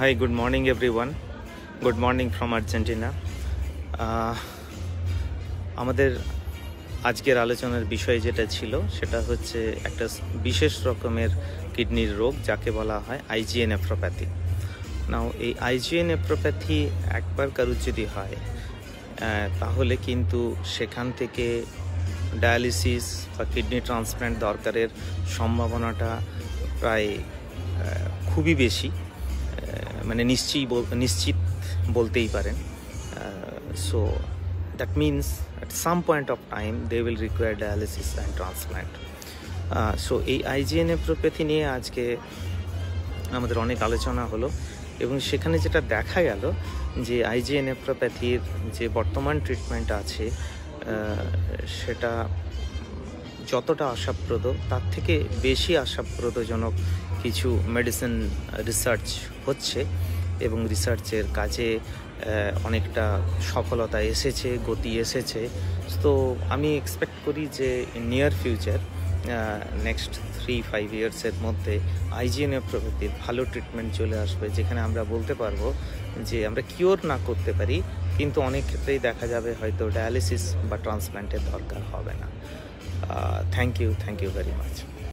Hi, good morning, everyone. Good morning from Argentina. Uh, আমাদের আজকের আলোচনার বিষয় যেটা ছিল সেটা হচ্ছে একটা বিশেষ রকমের কিডনির রোগ যাকে বলা হয় আইজিএ নেফ্রোপ্যাথি নাও এই আইজিএ নেফ্রোপ্যাথি একবার কারুর যদি হয় তাহলে কিন্তু সেখান থেকে ডায়ালিসিস বা কিডনি ট্রান্সপ্ল্যান্ট দরকারের সম্ভাবনাটা প্রায় খুবই বেশি মানে নিশ্চয়ই নিশ্চিত বলতেই পারেন। So that means at some point of time they will require dialysis and transplant so এই আইজিএন নেফ্রোপ্যাথি নিয়ে আজকে আমাদের অনেক আলোচনা হলো এবং সেখানে যেটা দেখা গেল যে আইজিএন নেফ্রোপ্যাথির যে বর্তমান ট্রিটমেন্ট আছে সেটা যতটা আশাপ্রদ, তার থেকে বেশি আশাপ্রদজনক কিছু মেডিসিন রিসার্চ হচ্ছে এবং রিসার্চের কাজে অনেকটা সফলতা এসেছে, গতি এসেছে। তো আমি এক্সপেক্ট করি যে near future next three five ইয়ার্সের মধ্যে আইজিএন প্রভৃতির ভালো ট্রিটমেন্ট চলে আসবে, যেখানে আমরা বলতে পারব যে আমরা কিওর না করতে পারি, কিন্তু অনেক ক্ষেত্রেই দেখা যাবে হয়তো ডায়ালিসিস বা ট্রান্সপ্ল্যান্টের দরকার হবে না। Thank you thank you very much